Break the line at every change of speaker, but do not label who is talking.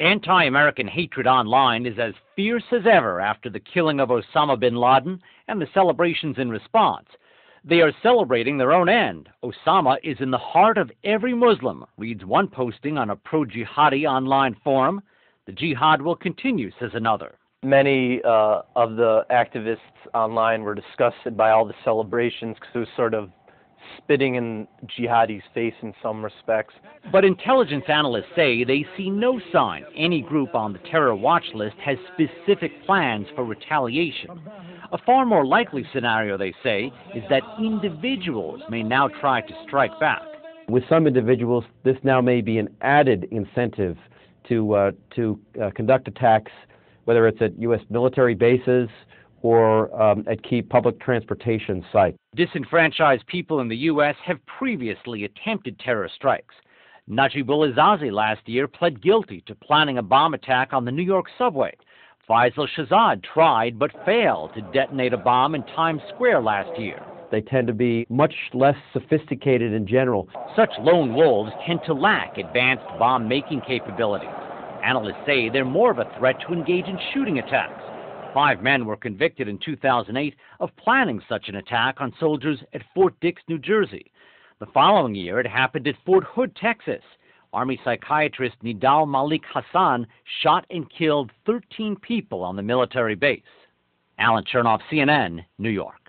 Anti American hatred online is as fierce as ever after the killing of Osama bin Laden and the celebrations in response. They are celebrating their own end. Osama is in the heart of every Muslim, reads one posting on a pro jihadi online forum. The jihad will continue, says another.
Many uh, of the activists online were disgusted by all the celebrations because it was sort of spitting in jihadi's face in some respects.
But intelligence analysts say they see no sign any group on the terror watch list has specific plans for retaliation. A far more likely scenario, they say, is that individuals may now try to strike back.
With some individuals, this now may be an added incentive to, uh, to uh, conduct attacks, whether it's at U.S. military bases or um, at key public transportation sites.
Disenfranchised people in the U.S. have previously attempted terror strikes. Najibullah Zazi last year pled guilty to planning a bomb attack on the New York subway. Faisal Shahzad tried but failed to detonate a bomb in Times Square last year.
They tend to be much less sophisticated in general.
Such lone wolves tend to lack advanced bomb making capabilities. Analysts say they're more of a threat to engage in shooting attacks. Five men were convicted in 2008 of planning such an attack on soldiers at Fort Dix, New Jersey. The following year, it happened at Fort Hood, Texas. Army psychiatrist Nidal Malik Hasan shot and killed 13 people on the military base. Allan Chernoff, CNN, New York.